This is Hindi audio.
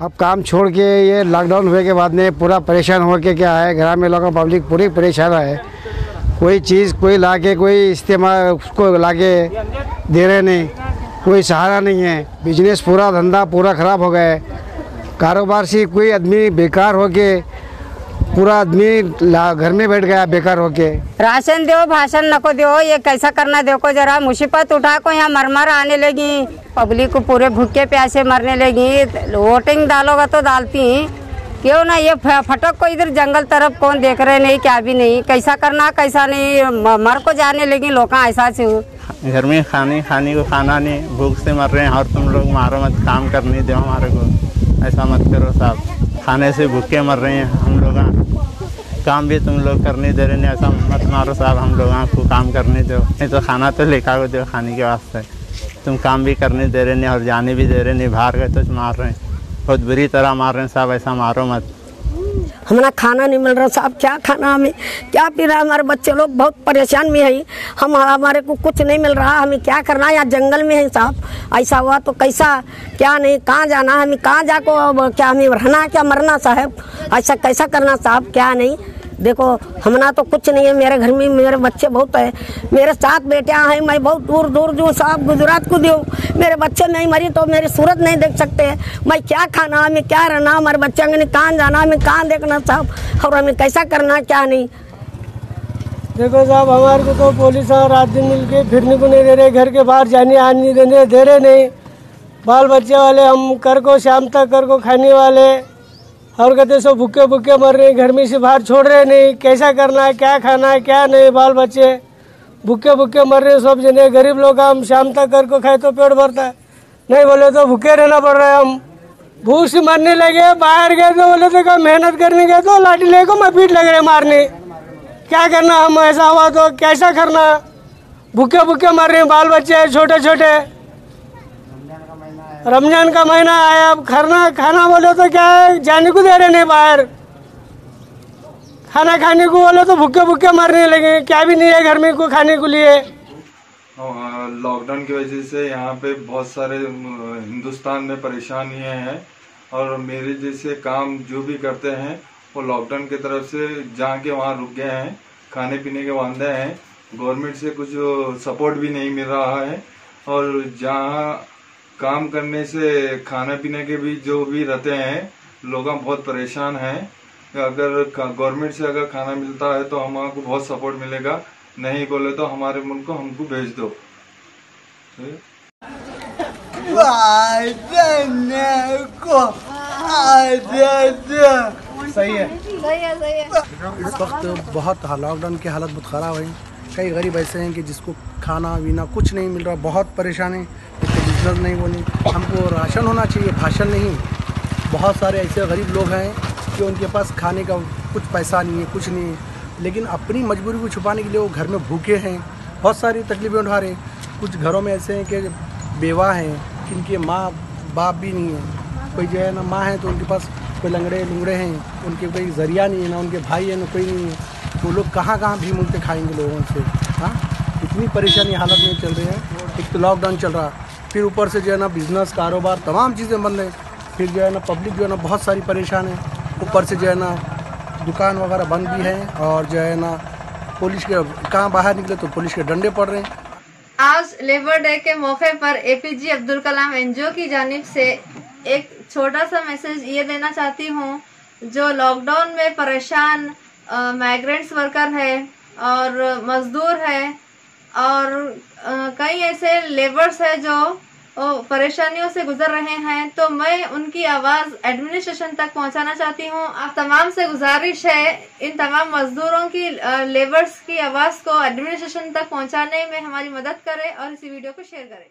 अब काम छोड़ के ये लॉकडाउन हुए के बाद में पूरा परेशान हो के क्या है? घर में लोगों पब्लिक पूरी परेशान है। कोई चीज़, कोई ला के कोई इस्तेमाल उसको ला के दे रहे नहीं। कोई सहारा नहीं है। बिज़नेस पूरा धंधा पूरा ख़राब हो गया है। कारोबार से कोई आदमी बेकार हो के पूरा आदमी घर में बैठ गया बेकार होके राशन दो भाषण नको दो ये कैसा करना देखो जरा मुसीबत उठा को यहाँ मर मर आने लगी। पब्लिक को पूरे भूखे प्यासे मरने लगी। वोटिंग डालोगा तो डालती। क्यों ना ये फटक को इधर जंगल तरफ़ कौन देख रहे नहीं क्या भी नहीं। कैसा करना कैसा नहीं मर को जाने लगी लोग ऐसा से। घर में खाने खाने को खाना नहीं भूख से मर रहे हैं और तुम लोग मारो मत काम करने दो हमारे को। ऐसा मत करो साहब। खाने से भूखे मर रहे हैं हम लोग काम भी तुम लोग करने दे रहे नहीं ऐसा मत मारो साहब, हम लोग को काम करने दो। नहीं तो खाना तो लेकर दो खाने के वास्ते। तुम काम भी करने दे रहे नहीं और जाने भी दे रहे नहीं, बाहर गए तो मार रहे हैं। बहुत बुरी तरह मार रहे हैं साहब, ऐसा मारो मत। हमारा खाना नहीं मिल रहा, साहब क्या खाना हमें? क्या पी रहा हमारे बच्चे लोग बहुत परेशान में है। हम हमारे को कुछ नहीं मिल रहा, हमें क्या करना है? यहाँ जंगल में है साहब। ऐसा हुआ तो कैसा? क्या नहीं, कहाँ जाना हमें कहाँ जाको? क्या हमें रहना क्या मरना साहब? ऐसा कैसा करना साहब? क्या नहीं? देखो, हमना तो कुछ नहीं है, मेरे घर में मेरे बच्चे बहुत है। मेरे सात बेटियाँ हैं, मैं बहुत दूर दूर जो साहब गुजरात को दूँ मेरे बच्चे नहीं मरी तो मेरी सूरत नहीं देख सकते। मैं क्या खाना हमें क्या रहना, हमारे बच्चे ने कहाँ जाना, हमें कहाँ देखना साहब? और हमें कैसा करना, क्या नहीं? देखो साहब, हमारे को तो पुलिस और रात दिन मिल के फिरने को नहीं दे रहे, घर के बाहर जाने आने देने दे रहे नहीं। बाल बच्चे वाले, हम कर को, शाम तक कर को खाने वाले। और कहते सो भूखे भूखे मर रहे घर में से बाहर छोड़ रहे नहीं, कैसा करना है, क्या खाना है, क्या नहीं, बाल बच्चे, भूखे भूखे मर रहे सब जने, गरीब लोग हम, शाम तक कर को खाए तो पेट भरता है। नहीं, बोले तो भूखे रहना पड़ रहा है हम। भूख से मरने लगे, बाहर गए तो बोले तो क्या मेहनत करने गए तो लाठी लेको मैं पीठ लग रहे मारने। क्या करना हम, ऐसा हुआ तो कैसा करना? भूखे भूखे मर रहे बाल बच्चे छोटे छोटे। रमज़ान का महीना आया, अब खाना खाना बोले तो क्या है? जाने को दे रहे नहीं बाहर। खाना खाने को बोले तो भूखे भूखे मरने लगे। क्या भी नहीं है घर में को खाने को लिए। लॉकडाउन की वजह से यहाँ पे बहुत सारे हिंदुस्तान में परेशानियाँ हैं और मेरे जैसे काम जो भी करते हैं, वो लॉकडाउन की तरफ़ से जाके वहाँ रुक गए हैं, खाने पीने के वादे हैं। गवर्नमेंट से कुछ सपोर्ट भी नहीं मिल रहा है और जहाँ काम करने से खाने पीने के भी जो भी रहते हैं लोग बहुत परेशान हैं। अगर गवर्नमेंट से अगर खाना मिलता है तो हमको बहुत सपोर्ट मिलेगा। नहीं बोले तो हमारे मुल्क को हमको भेज दो। ठीक है? इस वक्त बहुत लॉकडाउन की हालत बहुत ख़राब है कई गरीब ऐसे हैं कि जिसको खाना पीना कुछ नहीं मिल रहा बहुत परेशान है। बिज़नेस नहीं बोली हमको राशन होना चाहिए, भाषण नहीं। बहुत सारे ऐसे गरीब लोग हैं कि उनके पास खाने का कुछ पैसा नहीं है, कुछ नहीं है। लेकिन अपनी मजबूरी को छुपाने के लिए वो घर में भूखे हैं। बहुत सारी तकलीफें उठा रहे हैं। कुछ घरों में ऐसे हैं कि बेवा हैं, जिनके माँ, बाप भी नहीं है। कोई जो है ना, माँ है तो उनके पास कोई लंगड़े, लुंगड़े हैं। उनके कोई ज़रिया नहीं है, ना उनके भाई है, ना कोई नहीं है। वो लोग कहाँ कहाँ भी मुँह खाएँगे लोगों से? हाँ? इतनी परेशानी हालत में चल रही है। एक तो लॉकडाउन चल रहा। फिर ऊपर से जो है ना बिज़नेस कारोबार, तमाम चीज़ें बंद हैं। फिर जो है ना पब्लिक जो है ना बहुत सारी परेशान है। ऊपर से जो है ना दुकान वगैरह बंद भी है और जो है ना पुलिस के, कहाँ बाहर निकले तो पुलिस के डंडे पड़ रहे हैं। आज लेबर डे के मौके पर एपीजे अब्दुल कलाम एनजीओ की जानिब से एक छोटा सा मैसेज ये देना चाहती हूँ, जो लॉकडाउन में परेशान माइग्रेंट्स वर्कर है और मजदूर है और कई ऐसे लेबर्स है जो परेशानियों से गुजर रहे हैं तो मैं उनकी आवाज़ एडमिनिस्ट्रेशन तक पहुंचाना चाहती हूँ। आप तमाम से गुजारिश है, इन तमाम मजदूरों की लेबर्स की आवाज़ को एडमिनिस्ट्रेशन तक पहुँचाने में हमारी मदद करें और इसी वीडियो को शेयर करें।